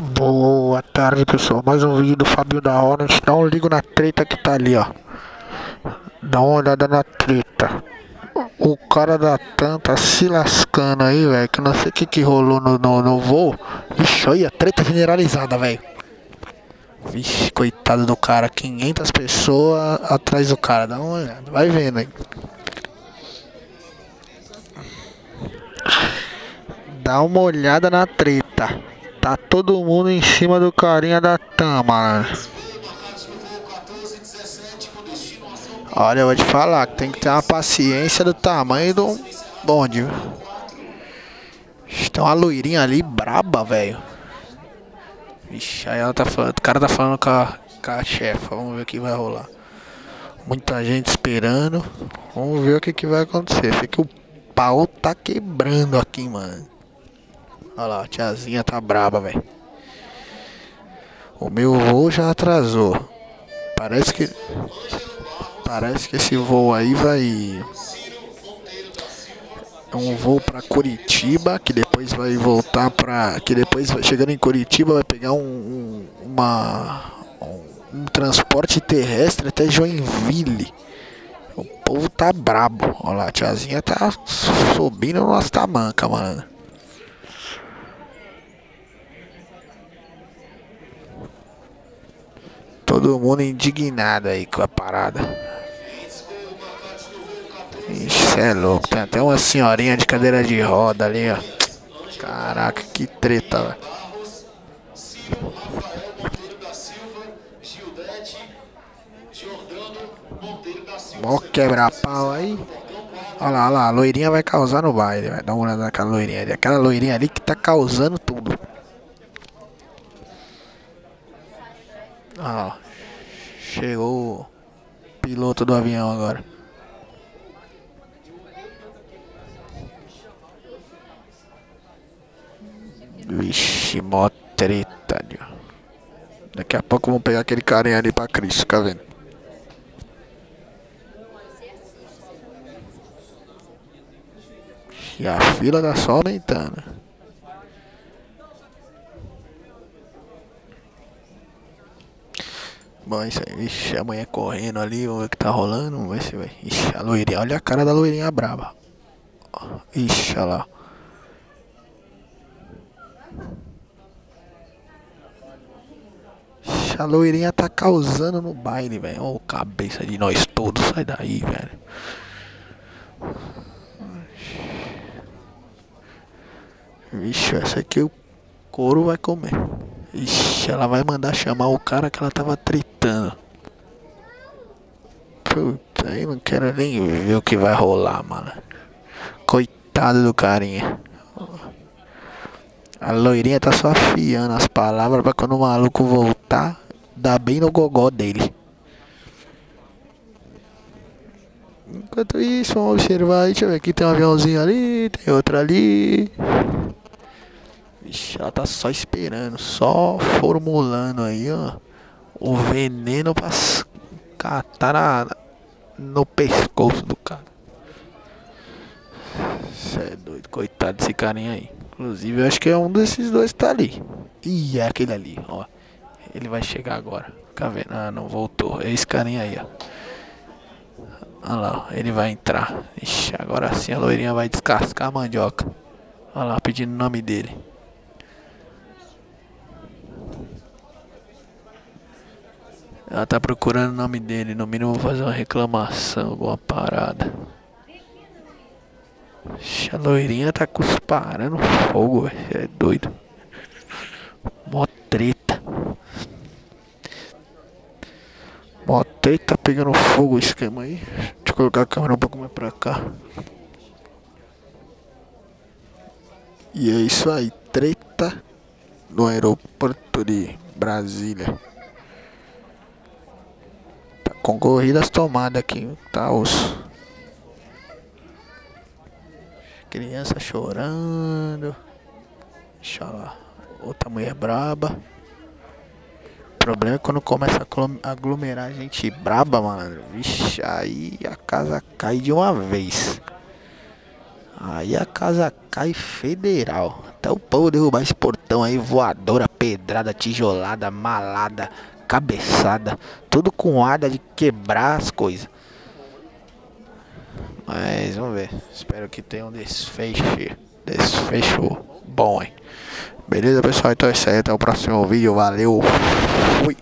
Boa tarde, pessoal. Mais um vídeo do Fabio da Hora. Dá um ligo na treta que tá ali, ó. Dá uma olhada na treta. O cara da TAM tá se lascando aí, velho. Que não sei o que que rolou no, no, no voo. Vixe, olha, treta generalizada, velho. Vixe, coitado do cara. 500 pessoas atrás do cara. Dá uma olhada. Vai vendo aí. Dá uma olhada na treta. Tá todo mundo em cima do carinha da Tama. Olha, eu vou te falar que tem que ter uma paciência do tamanho do bonde. Tem uma loirinha ali braba, velho. Vixe, aí ela tá falando. O cara tá falando com a, com a chefa. Vamos ver o que vai rolar. Muita gente esperando. Vamos ver o que, que vai acontecer. Sei que o pau tá quebrando aqui, mano. Olha lá, a tiazinha tá braba, velho. O meu voo já atrasou. Parece que. Parece que esse voo aí vai. É um voo para Curitiba, que depois vai voltar para. Que depois, chegando em Curitiba, vai pegar um. um uma. Um, um transporte terrestre até Joinville. O povo tá brabo. Olha lá, a tiazinha tá subindo nossa tamanca, mano. Todo mundo indignado aí com a parada. Ixi, é louco. Tem até uma senhorinha de cadeira de roda ali, ó. Caraca, que treta, velho. Mó quebra-pau aí. Olha lá, olha lá, a loirinha vai causar no baile, vai. Dá uma olhada naquela loirinha ali. Aquela loirinha ali que tá causando tudo. Ah, chegou o piloto do avião agora. Vixe, mó treta, viu? Daqui a pouco vamos pegar aquele carinha ali pra Cristo, tá vendo? E a fila tá só aumentando. Bom, isso aí. Ixi, amanhã correndo ali, o que tá rolando. Vamos ver se vai. Ixi, a loirinha. Olha a cara da loirinha braba. Ixi, olha lá. Ixi, a loirinha tá causando no baile, velho. Ô, oh, cabeça de nós todos. Sai daí, velho. Vixe, essa aqui o couro vai comer. Ixi, ela vai mandar chamar o cara que ela tava tritando. Puta, aí não quero nem ver o que vai rolar, mano. Coitado do carinha. A loirinha tá só afiando as palavras pra quando o maluco voltar, dar bem no gogó dele. Enquanto isso, vamos observar aí. Deixa eu ver aqui. Tem um aviãozinho ali, tem outro ali. Vixe, ela tá só esperando, só formulando aí, ó. O veneno pra catar na, no pescoço do cara. Cê é doido, coitado desse carinha aí. Inclusive, eu acho que é um desses dois que tá ali. Ih, é aquele ali, ó. Ele vai chegar agora. Fica vendo? Ah, não voltou. É esse carinha aí, ó. Olha lá, ele vai entrar. Ixi, agora sim a loirinha vai descascar a mandioca. Olha lá, pedindo o nome dele. Ela tá procurando o nome dele. No mínimo vou fazer uma reclamação, alguma parada. A loirinha tá cusparando fogo. É doido. Mó treta. Mó treta pegando fogo o esquema aí. Deixa eu colocar a câmera um pouco mais pra cá. E é isso aí. Treta no aeroporto de Brasília concorridas tomadas aqui, tá os criança chorando. Deixa lá, outra mulher braba. O problema é quando começa a aglomerar gente braba, mano. Vixe, aí a casa cai de uma vez. Aí a casa cai federal. Então o povo derrubar esse portão aí, voadora, pedrada, tijolada, malada, cabeçada, tudo com ar de quebrar as coisas. Mas vamos ver. Espero que tenha um desfecho. Desfecho bom, hein? Beleza, pessoal? Então é isso aí. Até o próximo vídeo. Valeu. Fui.